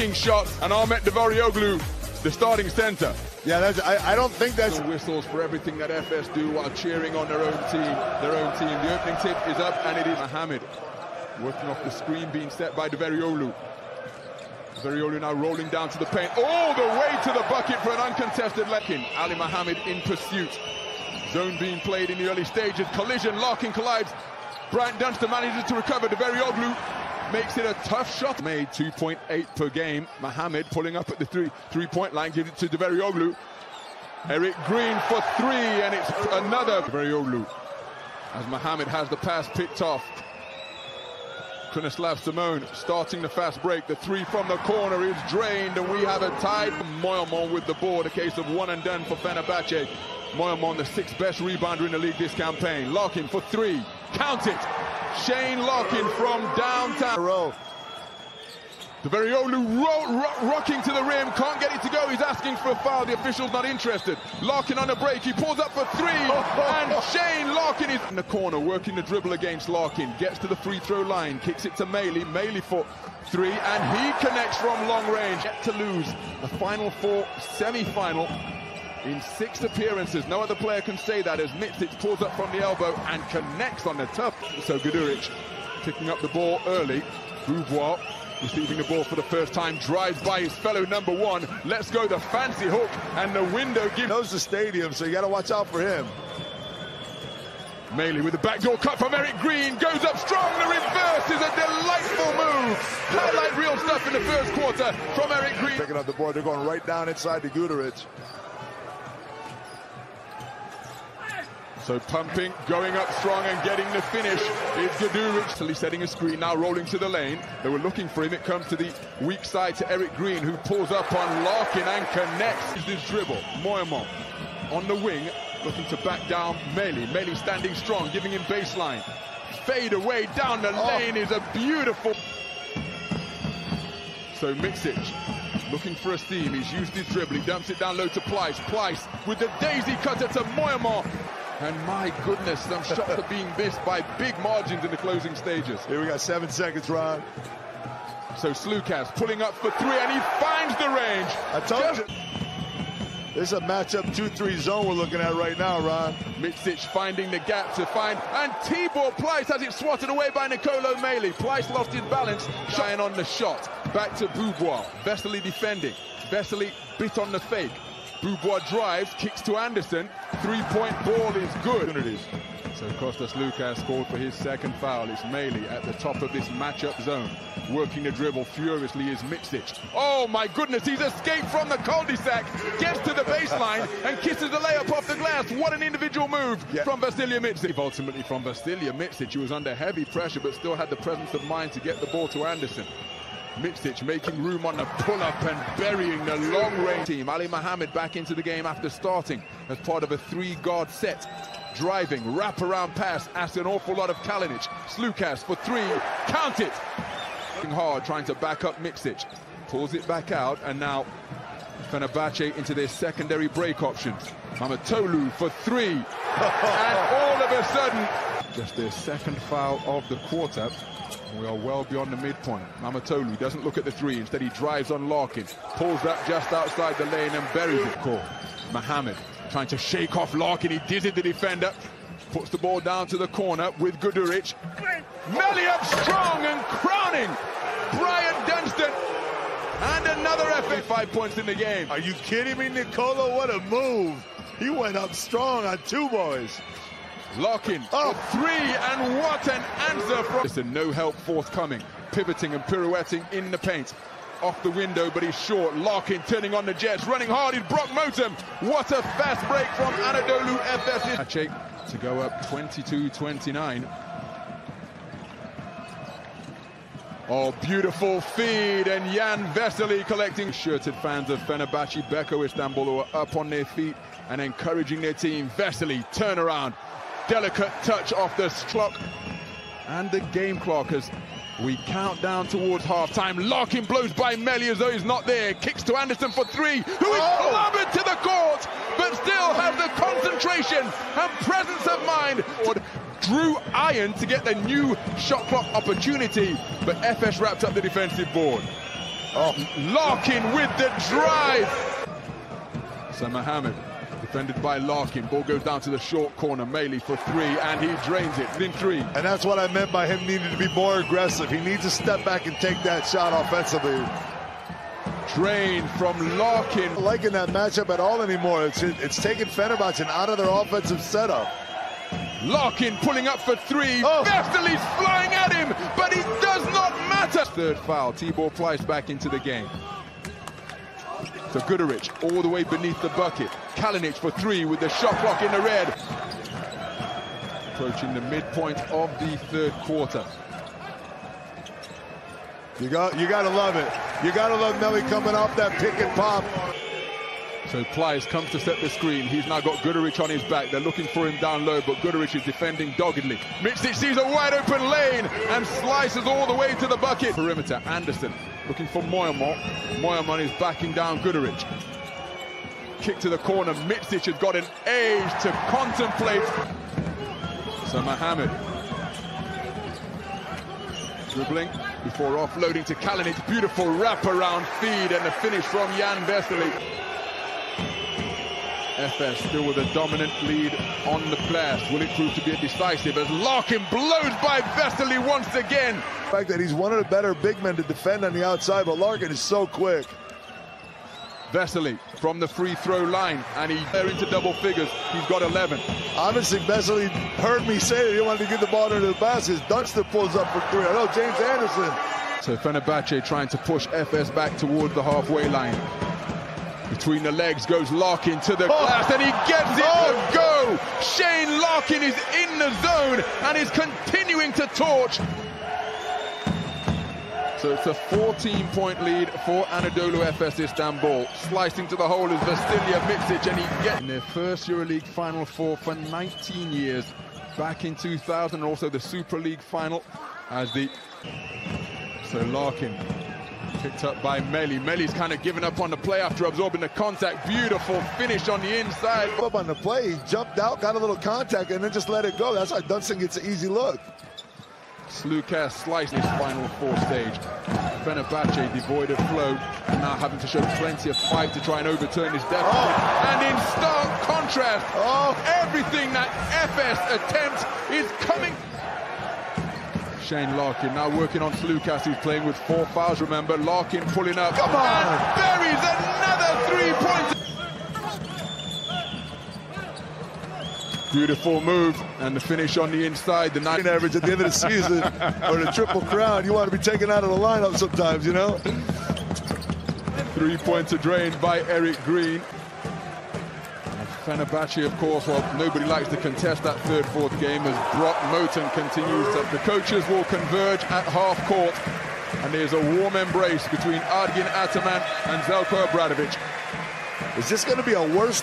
blocking shots, and Ahmet Duverioglu, the starting centre. Yeah, that's, I, I don't think that's... The whistles for everything that Efes do while cheering on their own team. Their own team. The opening tip is up, and it is Muhammed working off the screen being set by Duverioglu. Duverioglu now rolling down to the paint, all the way to the bucket for an uncontested Lekin. Ali Muhammed in pursuit. Zone being played in the early stages. Collision, Larkin collides. Bryant Dunston manages to recover. Duverioglu makes it a tough shot. Made 2.8 per game. Muhammed pulling up at the three three-point line, gives it to Duverioglu. Eric Green for three, and it's another Duverioglu. As Muhammed has the pass picked off. Krunoslav Simon starting the fast break. The three from the corner is drained, and we have a tied. Moerman with the board. A case of one and done for Fenerbahce. Moerman, the sixth best rebounder in the league this campaign. Larkin for three. Count it. Shane Larkin from downtown. Row. Duverioglu ro ro rocking to the rim, can't get it to go. He's asking for a foul. The official's not interested. Larkin on the break. He pulls up for three, and Shane Larkin is in the corner, working the dribble against Larkin. Gets to the free throw line, kicks it to Melli. Melli for three, and he connects from long range. Yet to lose the final four semi-final in six appearances. No other player can say that as Micic pulls up from the elbow and connects on the tough. So Guduric picking up the ball early. Beaubois receiving the ball for the first time, drives by his fellow number one. Let's go the fancy hook, and the window gives... Knows the stadium, so you got to watch out for him. Melli with the backdoor cut from Eric Green, goes up strong, the reverse is a delightful move. Highlight reel stuff in the first quarter from Eric Green. Picking up the board, they're going right down inside the Guduric. So pumping, going up strong and getting the finish is Guduric. setting a screen, now rolling to the lane. They were looking for him. It comes to the weak side to Eric Green, who pulls up on Larkin and connects his dribble. Moerman on the wing, looking to back down Melli. Melli standing strong, giving him baseline. Fade away down the oh. lane is a beautiful... So Micic looking for a steam. He's used his dribble. He dumps it down low to Pleiss. Pleiss with the daisy cutter to Moerman. And my goodness, some shots are being missed by big margins in the closing stages. Here we got seven seconds, Ron. So Sloukas pulling up for three, and he finds the range. I told Just you. This is a matchup 2-3 zone we're looking at right now, Ron. Micic finding the gap to find, and Tibor Pleiss has it swatted away by Nicolo Melli. Pleiss lost his balance, shying on the shot. Back to Beaubois, Vesely defending. Vesely bit on the fake. Beaubois drives, kicks to Anderson. Three-point ball is good. So Kostas Sloukas scored for his second foul. It's Melli at the top of this matchup zone. Working the dribble furiously is Micic. Oh my goodness, he's escaped from the cul-de-sac, gets to the baseline and kisses the layup off the glass. What an individual move yeah. from Vasilije Micic. Ultimately from Vasilije Micic, who was under heavy pressure but still had the presence of mind to get the ball to Anderson. Micic making room on the pull-up and burying the long-range team. Ali Muhammed back into the game after starting as part of a three-guard set. Driving, wrap-around pass, asks an awful lot of Kalinic. Sloukas for three, count it! Hard, trying to back up Micic. Pulls it back out, and now Fenerbahce into their secondary break options. Mahmutoğlu for three. and all of a sudden, just their second foul of the quarter. We are well beyond the midpoint. Mahmutoglu doesn't look at the three. Instead, he drives on Larkin. Pulls up just outside the lane and buries it. Call. Muhammed trying to shake off Larkin. He dizzied the defender. Puts the ball down to the corner with Guduric. Melli up strong and crowning Bryant Dunston. And another effort. Five points in the game. Are you kidding me, Nicolo? What a move. He went up strong on two boys. Larkin oh. three, and what an answer from... A no help forthcoming, pivoting and pirouetting in the paint. Off the window, but he's short. Larkin turning on the Jets, running hard is Brock Motum. What a fast break from Anadolu Efes. To go up 22-29. Oh, beautiful feed, and Jan Vesely collecting. Shirted fans of Fenerbahce, Beko Istanbul, who are up on their feet and encouraging their team. Vesely, turn around, delicate touch off the clock and the game clock as we count down towards half-time. Larkin blows by Melli as though he's not there. Kicks to Anderson for three, who is oh. to the court, but still has the concentration and presence of mind. Drew Iron to get the new shot clock opportunity, but Efes wrapped up the defensive board. Oh, Larkin with the drive. So Muhammed, defended by Larkin. Ball goes down to the short corner. Melli for three, and he drains it in three. And that's what I meant by him needing to be more aggressive. He needs to step back and take that shot offensively. Drain from Larkin. Not liking that matchup at all anymore. It's, it's taking Fenerbahce out of their offensive setup. Larkin pulling up for three. Oh. Flying at him, but it does not matter. Third foul. Tibor Pleiss back into the game. So Guduric all the way beneath the bucket. Kalinic for three with the shot clock in the red. Approaching the midpoint of the third quarter. You got, you got to love it. You got to love Melli coming off that pick and pop. So Pleiss comes to set the screen. He's now got Guduric on his back. They're looking for him down low, but Guduric is defending doggedly. Micic sees a wide open lane and slices all the way to the bucket. Perimeter, Anderson looking for Moerman. Moerman is backing down Guduric. Kick to the corner. Micic has got an age to contemplate. So Muhammed dribbling before offloading to Kalinic. Beautiful wraparound feed and the finish from Jan Vesely. Efes still with a dominant lead on the blast. Will it prove to be a decisive as Larkin blows by Vesely once again? The fact that he's one of the better big men to defend on the outside, but Larkin is so quick. Vesely from the free throw line, and he's there into double figures. He's got 11. Obviously, Vesely heard me say that he wanted to get the ball into the basket. Dunston pulls up for three. I know James Anderson. So Fenerbahce trying to push Efes back toward the halfway line. Between the legs goes Larkin to the Oh. glass, and he gets it Oh. to go. Shane Larkin is in the zone and is continuing to torch. So it's a 14-point lead for Anadolu Efes Istanbul. Slicing to the hole is Vasilije Micic, and he gets in their first EuroLeague Final Four for 19 years. Back in 2000, and also the Super League Final as the so Larkin picked up by Melli. Melli's kind of given up on the play after absorbing the contact. Beautiful finish on the inside. Up on the play, he jumped out, got a little contact, and then just let it go. That's why Dunston gets an easy look. Sloukas sliced his final four stage. Fenerbahce devoid of flow, and now having to show plenty of fight to try and overturn his deficit. Oh. And in stark contrast, Oh. everything that Efes attempts is coming. Shane Larkin now working on Sloukas, who's playing with four fouls, remember. Larkin pulling up. Come on. And buries another three-pointer. Beautiful move, and the finish on the inside. The night Average at the end of the season, or the triple crown, you want to be taken out of the lineup sometimes, you know? Three-pointer drained by Eric Green. Fenerbahce, of course, well, nobody likes to contest that third, fourth game as Brock Motum continues. To, the coaches will converge at half court, and there's a warm embrace between Ergin Ataman and Zeljko Obradovic. Is this going to be a worse